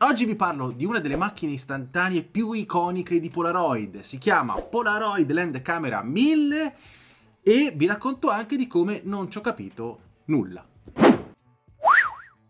Oggi vi parlo di una delle macchine istantanee più iconiche di Polaroid, si chiama Polaroid Land Camera 1000 e vi racconto anche di come non ci ho capito nulla.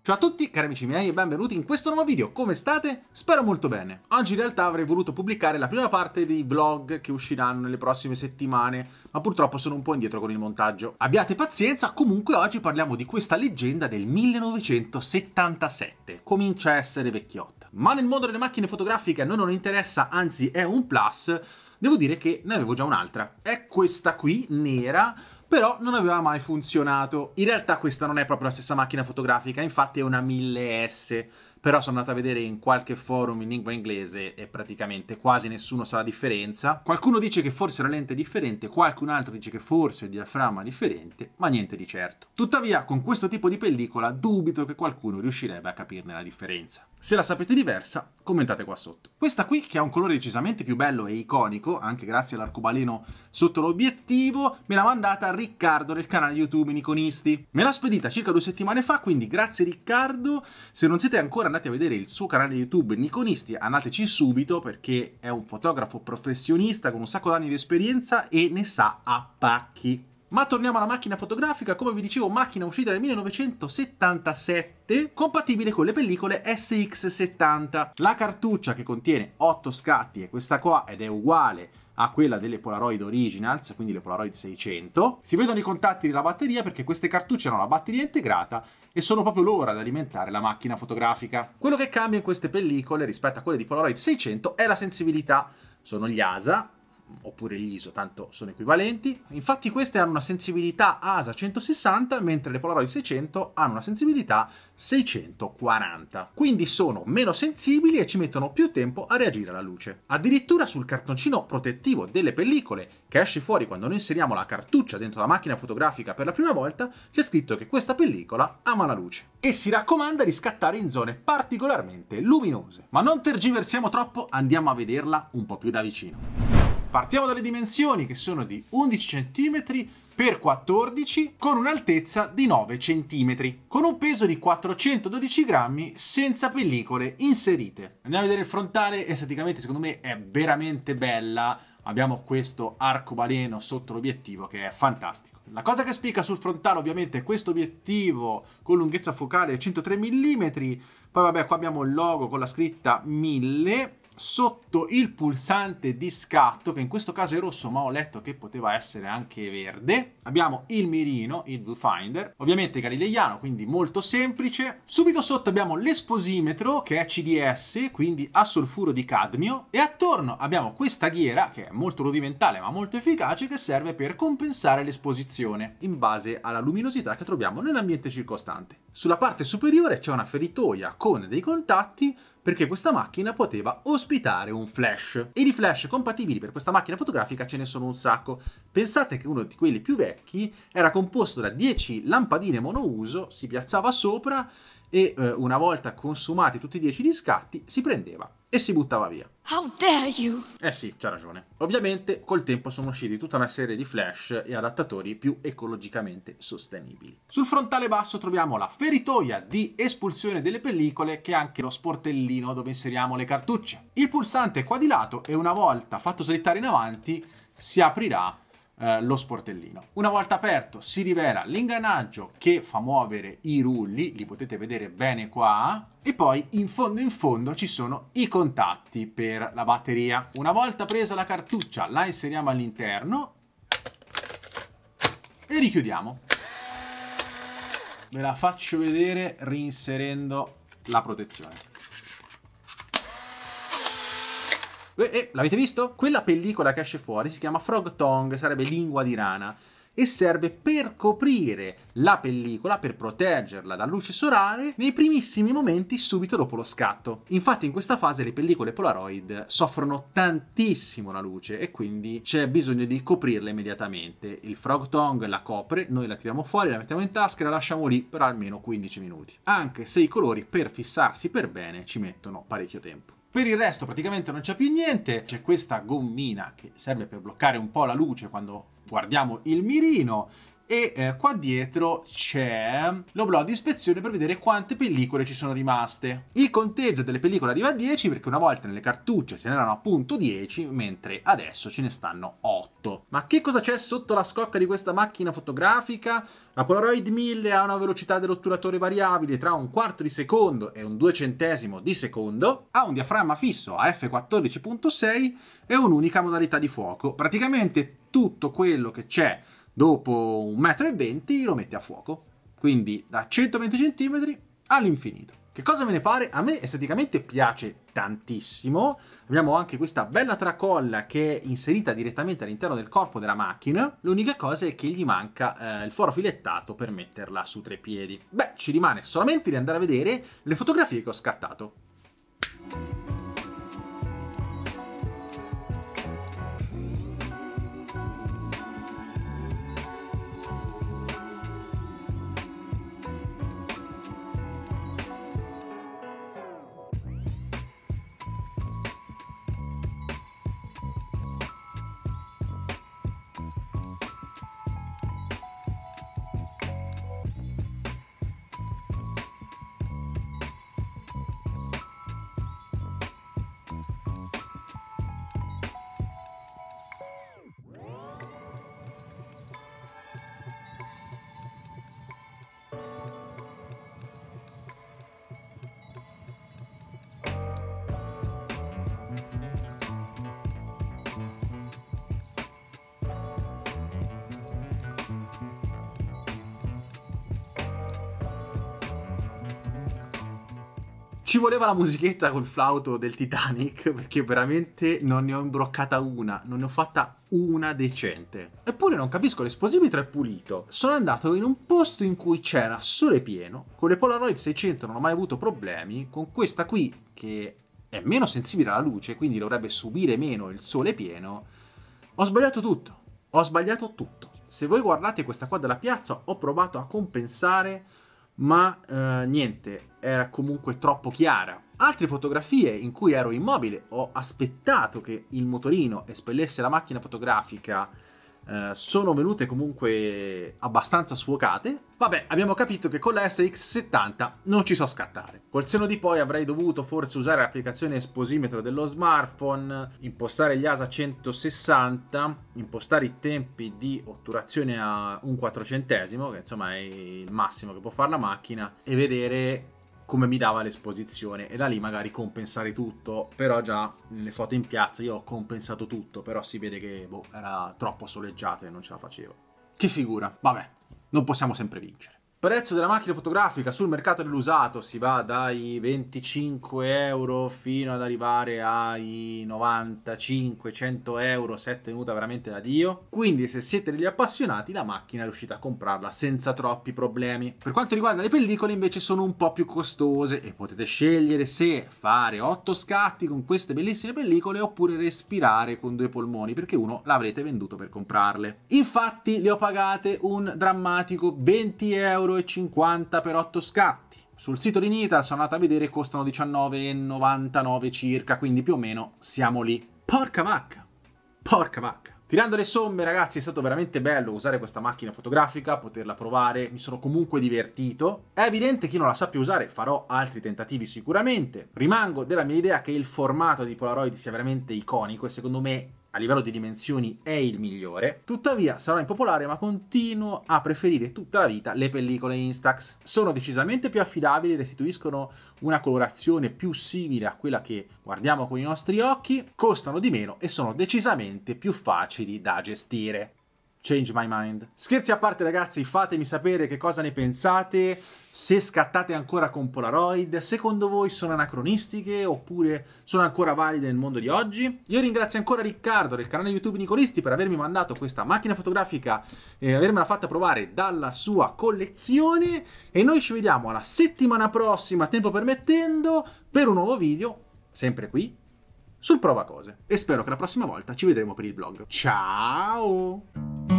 Ciao a tutti cari amici miei e benvenuti in questo nuovo video, come state? Spero molto bene. Oggi in realtà avrei voluto pubblicare la prima parte dei vlog che usciranno nelle prossime settimane, ma purtroppo sono un po' indietro con il montaggio. Abbiate pazienza, comunque oggi parliamo di questa leggenda del 1977. Comincia a essere vecchiotta. Ma nel mondo delle macchine fotografiche a noi non interessa, anzi è un plus, devo dire che ne avevo già un'altra. È questa qui, nera, però non aveva mai funzionato. In realtà questa non è proprio la stessa macchina fotografica, infatti è una 1000S però sono andato a vedere in qualche forum in lingua inglese e praticamente quasi nessuno sa la differenza. Qualcuno dice che forse la lente è differente, qualcun altro dice che forse il diaframma è differente, ma niente di certo. Tuttavia, con questo tipo di pellicola dubito che qualcuno riuscirebbe a capirne la differenza. Se la sapete diversa, commentate qua sotto. Questa qui, che ha un colore decisamente più bello e iconico, anche grazie all'arcobaleno sotto l'obiettivo, me l'ha mandata Riccardo del canale YouTube Nikonisti. Me l'ha spedita circa due settimane fa, quindi grazie Riccardo. Se non siete ancora andati a vedere il suo canale YouTube Nikonisti, andateci subito perché è un fotografo professionista con un sacco d'anni di esperienza e ne sa a pacchi. Ma torniamo alla macchina fotografica, come vi dicevo, macchina uscita nel 1977, compatibile con le pellicole SX70. La cartuccia che contiene 8 scatti è questa qua ed è uguale a quella delle Polaroid Originals, quindi le Polaroid 600. Si vedono i contatti della batteria perché queste cartucce hanno la batteria integrata e sono proprio loro ad alimentare la macchina fotografica. Quello che cambia in queste pellicole rispetto a quelle di Polaroid 600 è la sensibilità. Sono gli ASA, oppure gli ISO, tanto sono equivalenti. Infatti queste hanno una sensibilità ASA 160, mentre le Polaroid 600 hanno una sensibilità 640. Quindi sono meno sensibili e ci mettono più tempo a reagire alla luce. Addirittura sul cartoncino protettivo delle pellicole, che esce fuori quando noi inseriamo la cartuccia dentro la macchina fotografica per la prima volta, c'è scritto che questa pellicola ama la luce. E si raccomanda di scattare in zone particolarmente luminose. Ma non tergiversiamo troppo, andiamo a vederla un po' più da vicino. Partiamo dalle dimensioni che sono di 11 cm per 14 con un'altezza di 9 cm, con un peso di 412 grammi senza pellicole inserite. Andiamo a vedere il frontale, esteticamente secondo me è veramente bella, abbiamo questo arcobaleno sotto l'obiettivo che è fantastico. La cosa che spicca sul frontale ovviamente è questo obiettivo con lunghezza focale 103 mm, poi vabbè qua abbiamo il logo con la scritta 1000 sotto il pulsante di scatto, che in questo caso è rosso, ma ho letto che poteva essere anche verde. Abbiamo il mirino, il viewfinder, ovviamente galileiano, quindi molto semplice. Subito sotto abbiamo l'esposimetro, che è CDS, quindi a solfuro di cadmio, e attorno abbiamo questa ghiera, che è molto rudimentale ma molto efficace, che serve per compensare l'esposizione, in base alla luminosità che troviamo nell'ambiente circostante. Sulla parte superiore c'è una feritoia con dei contatti perché questa macchina poteva ospitare un flash. E di flash compatibili per questa macchina fotografica ce ne sono un sacco. Pensate che uno di quelli più vecchi era composto da 10 lampadine monouso, si piazzava sopra e eh, una volta consumati tutti i 10 gli scatti si prendeva e si buttava via. How dare you? Eh sì, c'ha ragione. Ovviamente col tempo sono usciti tutta una serie di flash e adattatori più ecologicamente sostenibili. Sul frontale basso troviamo la feritoia di espulsione delle pellicole che è anche lo sportellino dove inseriamo le cartucce. Il pulsante è qua di lato e una volta fatto slittare in avanti si aprirà eh, lo sportellino. Una volta aperto si rivela l'ingranaggio che fa muovere i rulli, li potete vedere bene qua, e poi in fondo in fondo ci sono i contatti per la batteria. Una volta presa la cartuccia la inseriamo all'interno e richiudiamo. Ve la faccio vedere reinserendo la protezione. E, e l'avete visto? Quella pellicola che esce fuori si chiama Frog Tongue, sarebbe lingua di rana e serve per coprire la pellicola, per proteggerla dalla luce solare nei primissimi momenti subito dopo lo scatto. Infatti in questa fase le pellicole Polaroid soffrono tantissimo la luce e quindi c'è bisogno di coprirla immediatamente. Il Frog Tongue la copre, noi la tiriamo fuori, la mettiamo in tasca e la lasciamo lì per almeno 15 minuti. Anche se i colori per fissarsi per bene ci mettono parecchio tempo. Per il resto praticamente non c'è più niente, c'è questa gommina che serve per bloccare un po' la luce quando guardiamo il mirino e eh, qua dietro c'è l'oblò di ispezione per vedere quante pellicole ci sono rimaste. Il conteggio delle pellicole arriva a 10 perché una volta nelle cartucce ce n'erano appunto 10, mentre adesso ce ne stanno 8. Ma che cosa c'è sotto la scocca di questa macchina fotografica? La Polaroid 1000 ha una velocità dell'otturatore variabile tra un quarto di secondo e un duecentesimo di secondo, ha un diaframma fisso a f14.6 e un'unica modalità di fuoco. Praticamente tutto quello che c'è dopo 1,20 m lo mette a fuoco. Quindi da 120 cm all'infinito. Che cosa me ne pare? A me esteticamente piace tantissimo. Abbiamo anche questa bella tracolla che è inserita direttamente all'interno del corpo della macchina. L'unica cosa è che gli manca eh, il foro filettato per metterla su tre piedi. Beh, ci rimane solamente di andare a vedere le fotografie che ho scattato. Ci voleva la musichetta col flauto del Titanic perché veramente non ne ho imbroccata una, non ne ho fatta una decente. Eppure non capisco, l'esposimetro è pulito. Sono andato in un posto in cui c'era sole pieno, con le Polaroid 600 non ho mai avuto problemi, con questa qui che è meno sensibile alla luce, quindi dovrebbe subire meno il sole pieno. Ho sbagliato tutto, ho sbagliato tutto. Se voi guardate questa qua della piazza, ho provato a compensare ma eh, niente, era comunque troppo chiara. Altre fotografie in cui ero immobile, ho aspettato che il motorino espellesse la macchina fotografica eh, sono venute comunque abbastanza sfuocate. Vabbè, abbiamo capito che con la SX70 non ci so scattare. Col seno di poi avrei dovuto forse usare l'applicazione esposimetro dello smartphone, impostare gli ASA 160, impostare i tempi di otturazione a un quattrocentesimo, che insomma è il massimo che può fare la macchina, e vedere come mi dava l'esposizione e da lì magari compensare tutto però già nelle foto in piazza io ho compensato tutto però si vede che boh, era troppo soleggiato e non ce la facevo. Che figura. Vabbè non possiamo sempre vincere Prezzo della macchina fotografica sul mercato dell'usato si va dai 25 euro fino ad arrivare ai 95-100 euro se è tenuta veramente da Dio. Quindi se siete degli appassionati la macchina riuscite a comprarla senza troppi problemi. Per quanto riguarda le pellicole invece sono un po' più costose e potete scegliere se fare 8 scatti con queste bellissime pellicole oppure respirare con due polmoni perché uno l'avrete venduto per comprarle. Infatti le ho pagate un drammatico 20 euro euro per 8 scatti. Sul sito di Nital sono andato a vedere costano 19,99 circa, quindi più o meno siamo lì. Porca vacca! Porca vacca! Tirando le somme, ragazzi, è stato veramente bello usare questa macchina fotografica, poterla provare, mi sono comunque divertito. È evidente che io non la sappia usare, farò altri tentativi sicuramente. Rimango della mia idea che il formato di Polaroid sia veramente iconico e secondo me a livello di dimensioni è il migliore. Tuttavia sarò impopolare ma continuo a preferire tutta la vita le pellicole Instax. Sono decisamente più affidabili, restituiscono una colorazione più simile a quella che guardiamo con i nostri occhi, costano di meno e sono decisamente più facili da gestire. Change my mind. Scherzi a parte ragazzi, fatemi sapere che cosa ne pensate, se scattate ancora con Polaroid, secondo voi sono anacronistiche oppure sono ancora valide nel mondo di oggi? Io ringrazio ancora Riccardo del canale YouTube Nicolisti per avermi mandato questa macchina fotografica e avermela fatta provare dalla sua collezione e noi ci vediamo la settimana prossima, tempo permettendo, per un nuovo video, sempre qui, sul Prova Cose. E spero che la prossima volta ci vedremo per il vlog. Ciao!